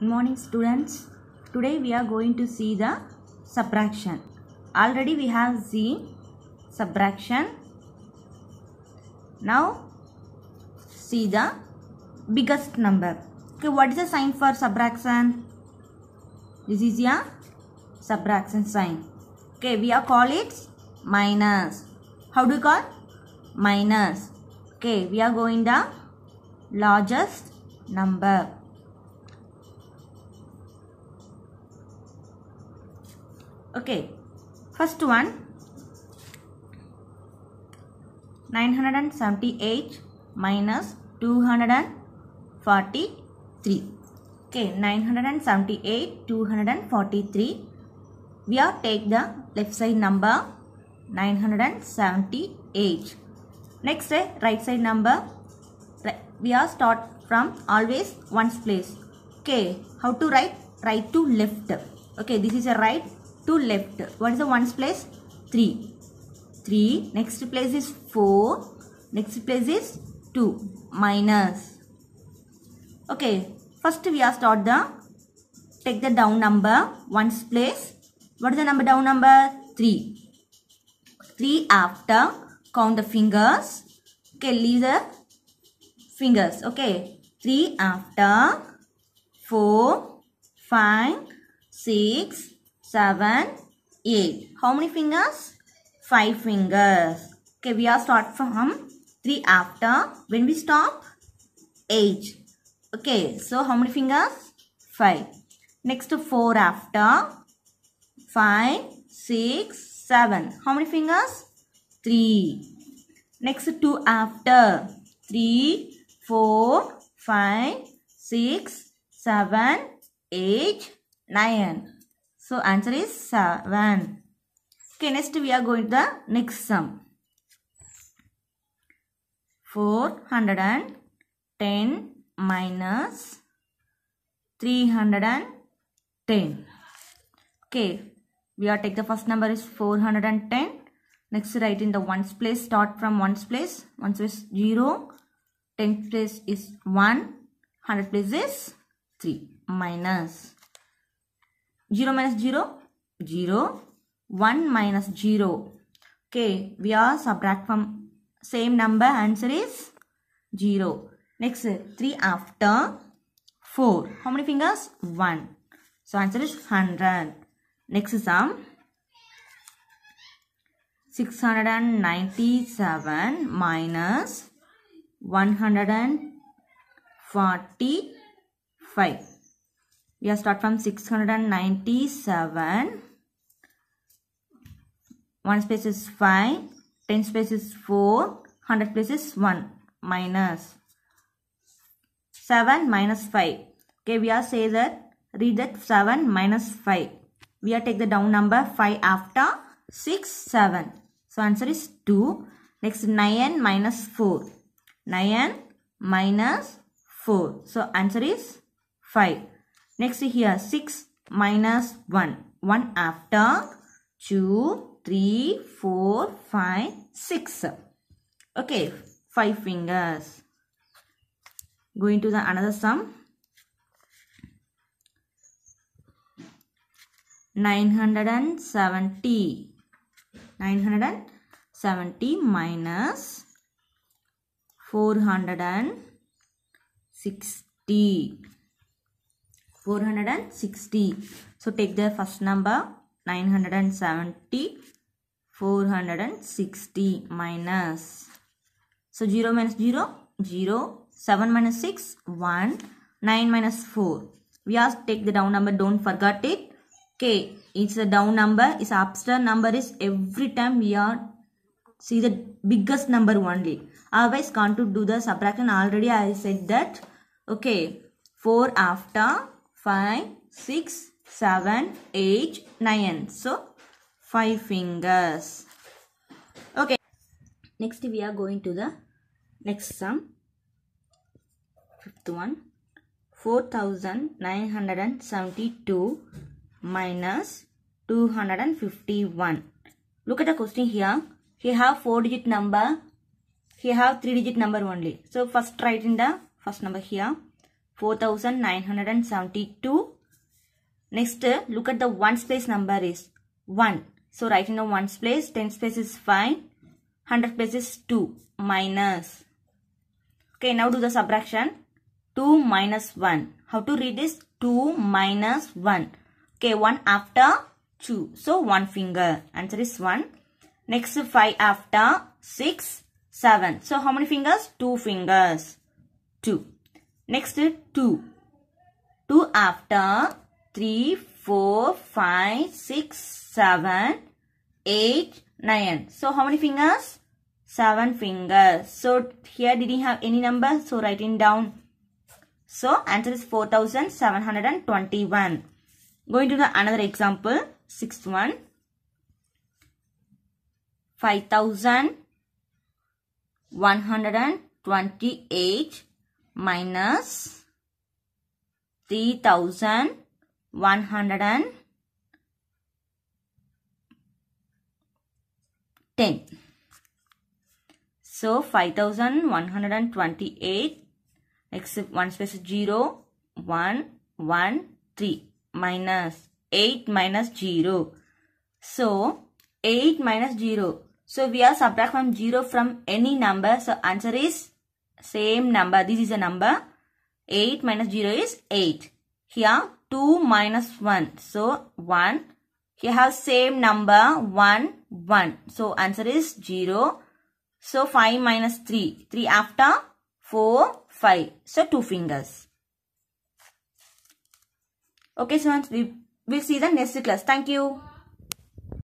Morning students. Today we are going to see the subtraction. Already we have seen subtraction. Now see the biggest number. Okay, what is the sign for subtraction? This is your subtraction sign. Okay, we are call it minus. How do you call? Minus. Okay, we are going the largest number. Okay, first one 978 minus 243. Okay, 978, 243. We are take the left side number 978. Next, eh, right side number. We are start from always ones place. Okay, how to write? Right to left. Okay, this is a right to left. What is the ones place? 3. 3. Next place is 4. Next place is 2. Minus. Okay. First we are start the take the down number ones place. What is the number down number? 3. 3 after count the fingers. Okay, leave the fingers. Okay. 3 after 4, 5, 6, 7, 8. How many fingers? 5 fingers. Okay, we are start from 3 after. When we stop? 8. Okay, so how many fingers? 5. Next to 4 after. Five, six, seven. How many fingers? 3. Next 2 after. 3, 4, 5, 6, 7, 8, 9. So answer is 7. Okay, next we are going to the next sum. 410 minus 310. Okay, we are take the first number is 410. Next write in the ones place, start from ones place. Ones place 0, 10th place is 1, 100 place is 3 minus 0 minus 0, 0, 1 minus 0. Okay, we are subtract from same number, answer is 0. Next, 3 after 4. How many fingers? 1. So, answer is 100. Next sum. 697 minus 145. We are start from 697. 1 space is 5, 10 space is 4, 100 place is 1 minus 7 minus 5. Okay, we are say that, read that 7 minus 5. We are take the down number 5 after 6, 7. So, answer is 2. Next, 9 minus 4. 9 minus 4. So, answer is 5. Next here 6 minus 1. 1 after 2, 3, 4, 5, 6. Okay, 5 fingers. Going to the another sum. 970. 970 minus 460. 460. So take the first number 970 460 minus. So 0 minus 0 0 7 minus 6 1 9 minus 4. We have take the down number don't forget it. Okay it's a down number is upstairs number is every time we are see the biggest number only. Otherwise can't do the subtraction already I said that. Okay 4 after 5, 6, 7, 8, 9. So, 5 fingers. Okay. Next we are going to the next sum. Fifth one. 4972 minus 251. Look at the question here. He have 4 digit number. He have 3 digit number only. So, first write in the first number here. 4972. Next, look at the ones place number is 1. So, write in the ones place, tens place is 5, 100 place is 2, minus. Okay, now do the subtraction. 2 minus 1. How to read this? 2 minus 1. Okay, 1 after 2. So, 1 finger. Answer is 1. Next, 5 after 6, 7. So, how many fingers? 2 fingers. 2. Next, 2. 2 after 3, 4, 5, 6, 7, 8, 9. So, how many fingers? 7 fingers. So, here didn't have any number. So, writing down. So, answer is 4721. Going to the another example. Sixth one. 5128 minus 3110. So 5128 except 1 space 0, 1, 1, 3 minus 8 minus 0. So 8 minus 0. So we are subtract from 0 from any number. So answer is same number. This is a number. 8 minus 0 is 8. Here 2 minus 1. So 1. Here have same number 1, 1. So answer is 0. So 5 minus 3. 3 after 4, 5. So 2 fingers. Okay, so we will see the next class. Thank you.